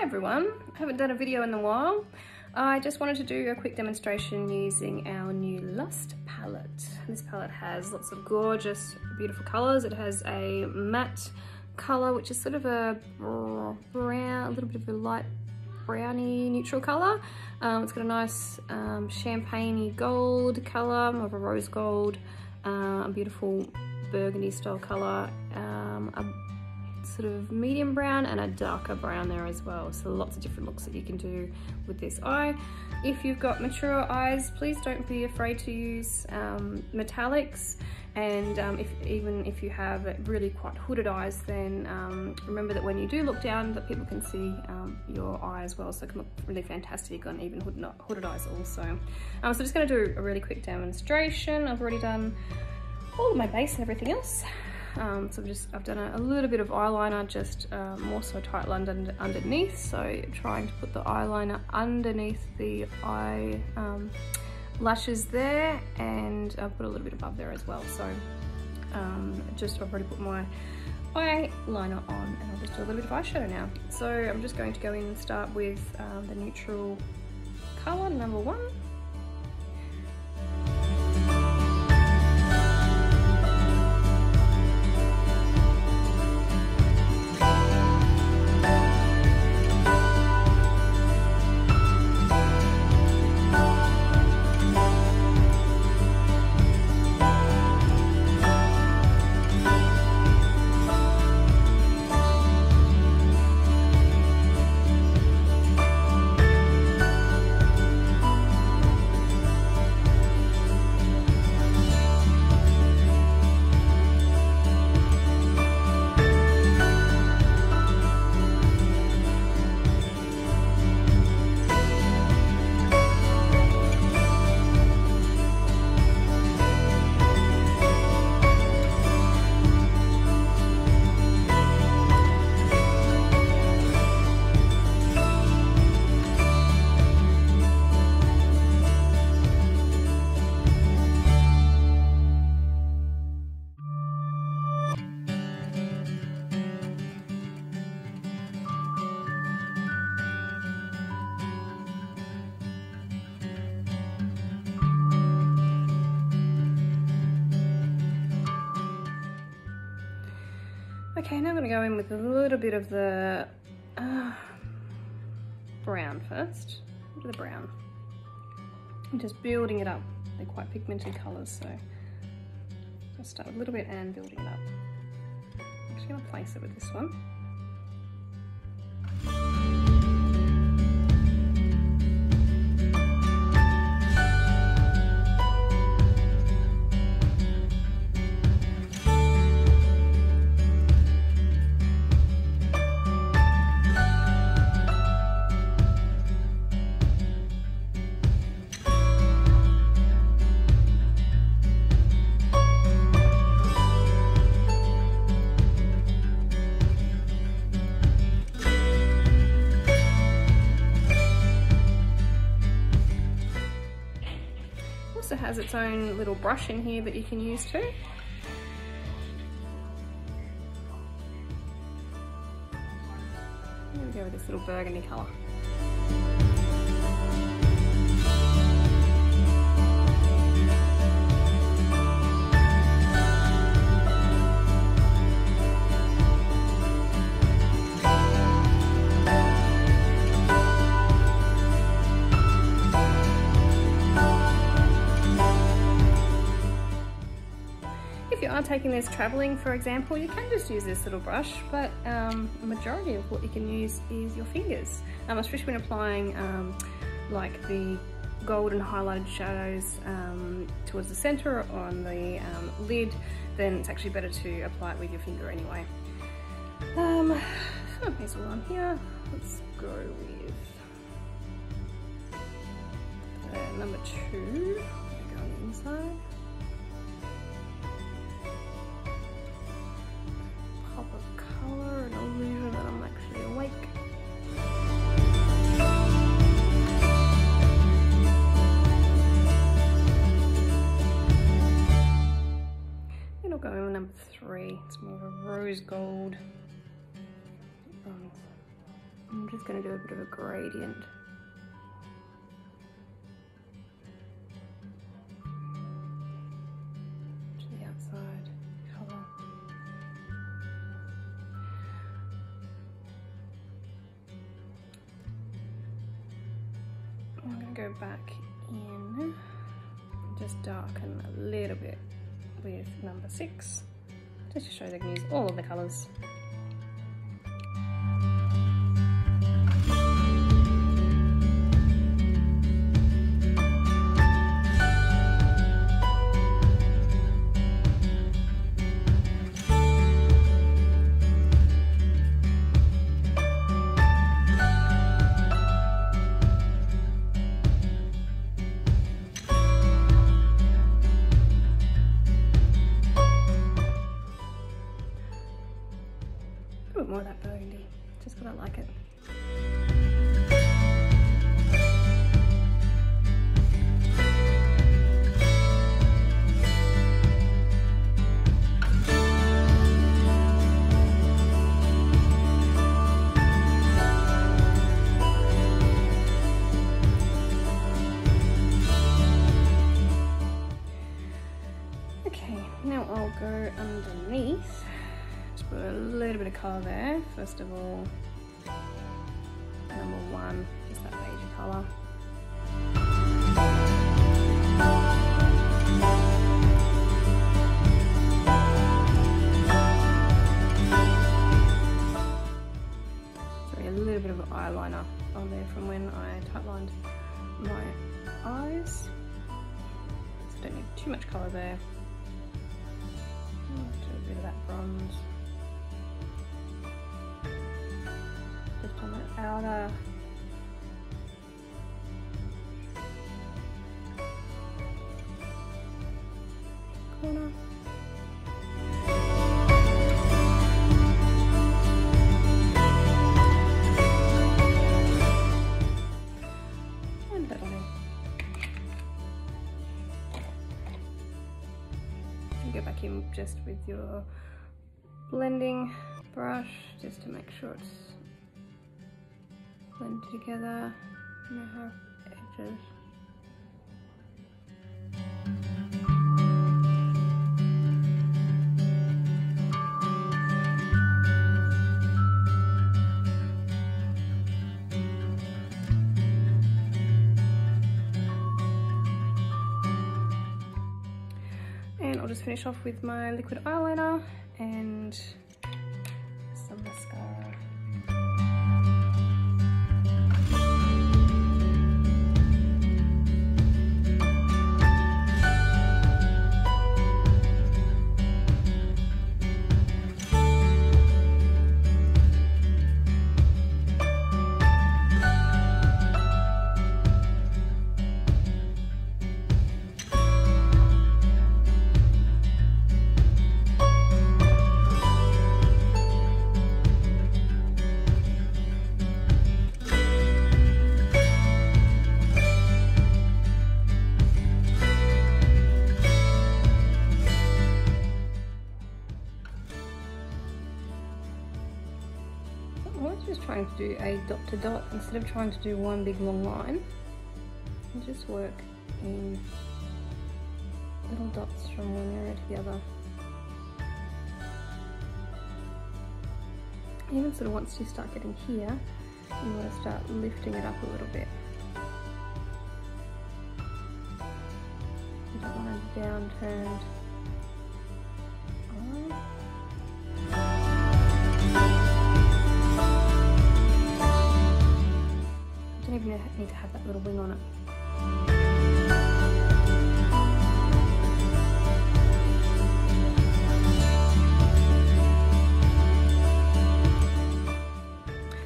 Hi everyone, I haven't done a video in a while. I just wanted to do a quick demonstration using our new Lust palette. This palette has lots of gorgeous, beautiful colors. It has a matte color, which is sort of a brown, a little bit of a light browny neutral color. Um, it's got a nice um, champagne gold color, more of a rose gold, uh, a beautiful burgundy style color, um, a sort of medium brown and a darker brown there as well. So lots of different looks that you can do with this eye. If you've got mature eyes, please don't be afraid to use um, metallics. And um, if, even if you have really quite hooded eyes, then um, remember that when you do look down, that people can see um, your eye as well. So it can look really fantastic on even hooded, hooded eyes also. Um, so I'm just gonna do a really quick demonstration. I've already done all of my base and everything else. Um, so I've just I've done a, a, little bit of eyeliner, just uh, more so tight under, underneath. So trying to put the eyeliner underneath the eye um, lashes there, and I'll put a little bit above there as well. So um, just I've already put my eyeliner on, and I'll just do a little bit of eyeshadow now. So I'm just going to go in and start with um, the neutral color number one. Okay, now I'm to go in with a little bit of the uh, brown first. The brown. I'm just building it up. They're quite pigmented colours, so I'll start a little bit and building it up. I'm just going to place it with this one. Its own little brush in here that you can use too. Here we go with this little burgundy colour. Taking this traveling, for example, you can just use this little brush, but um, majority of what you can use is your fingers, um, especially when applying um, like the golden highlighted shadows um, towards the center or on the um, lid, then it's actually better to apply it with your finger anyway. Um, one here. Let's go with uh, number two. Go on the inside. Just going to do a bit of a gradient. To the outside colour. I'm to go back in, just darken a little bit with number six, just to show they can use all of the colours. Just because I like it. Okay, now I'll go underneath put a little bit of colour there. First of all, number one, just that beige colour. Sorry, a little bit of eyeliner on there from when I tightlined my eyes. So don't need too much colour there. Do a bit of that bronze. The outer corner. Go back in just with your blending brush just to make sure it's blend together and I edges. And I'll just finish off with my liquid eyeliner and trying to do a dot to dot instead of trying to do one big long line. And just work in little dots from one area to the other. Even sort of once you start getting here, you want to start lifting it up a little bit. You don't want a downturned don't need to have that little wing on it.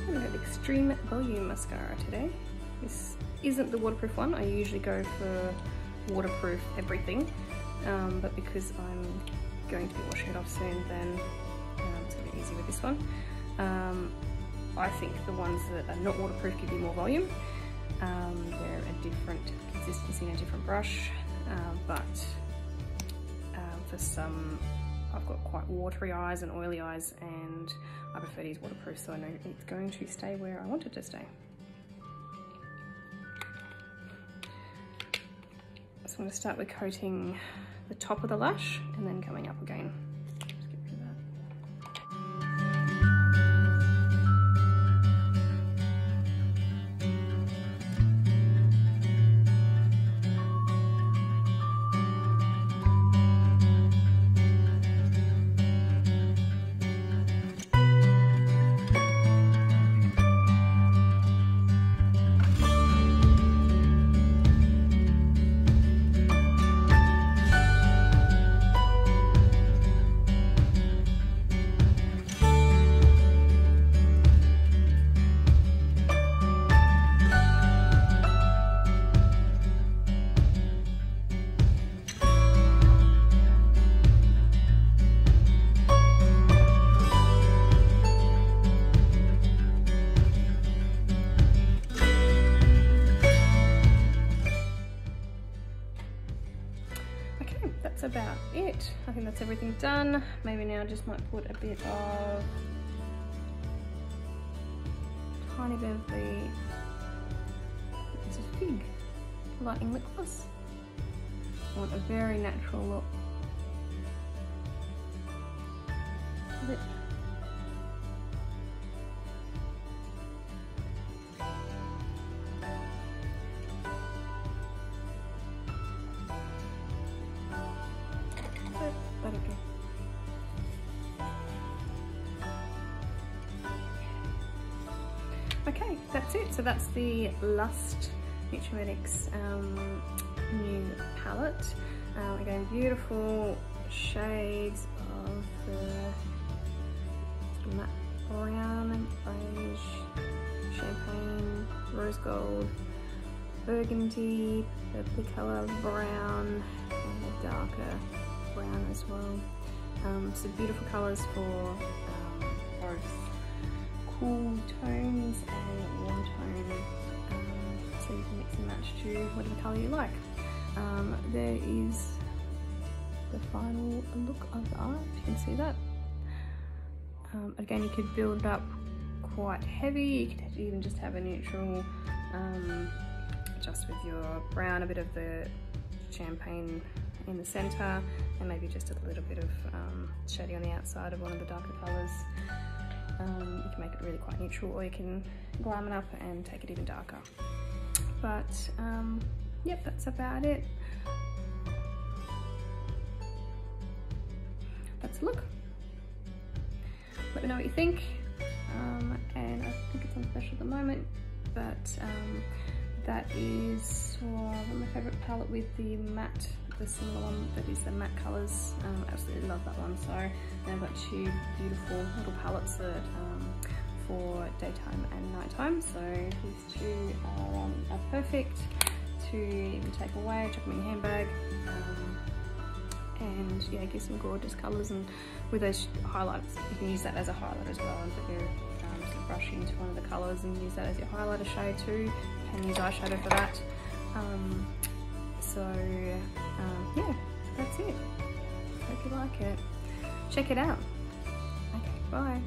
I'm going to have Extreme Volume Mascara today. This isn't the waterproof one. I usually go for waterproof everything, um, but because I'm going to be washing it off soon, then um, it's a bit easy with this one. Um, I think the ones that are not waterproof give you more volume. Um, they're a different consistency and a different brush, uh, but um, for some I've got quite watery eyes and oily eyes and I prefer to use waterproof so I know it's going to stay where I want it to stay. So I'm going to start with coating the top of the lash and then coming up again. Everything done. Maybe now I just might put a bit of, tiny bit of the, it's a fig, lighting lip gloss. I want a very natural look. Lip Okay, that's it. So that's the Lust Nutrimetics um, new palette. Um, again, beautiful shades of the matte brown, beige, champagne, rose gold, burgundy, purple colour, brown, and a darker brown as well. Um, so beautiful colours for um, both cool tones and warm tone um, so you can mix and match to whatever colour you like. Um, there is the final look of the art, you can see that. Um, again, you could build up quite heavy, you could even just have a neutral, um, just with your brown, a bit of the champagne in the centre, and maybe just a little bit of um, shady on the outside of one of the darker colours. Um, you can make it really quite neutral or you can glam it up and take it even darker. But um, yep, that's about it. That's a look. Let me know what you think. Um, and I think it's on special at the moment, but um, that is my favourite palette with the matte the similar one that is the matte colours. Um, absolutely love that one. So I've got two beautiful little palettes that um, for daytime and nighttime. So these two are, um, are perfect to even take away, chuck them in your handbag. Um, and yeah, give some gorgeous colours and with those highlights, you can use that as a highlight as well and put your um, brush into one of the colours and use that as your highlighter shade too. You can use eyeshadow for that. Um, so um, yeah, that's it. Hope you like it. Check it out. Okay, bye.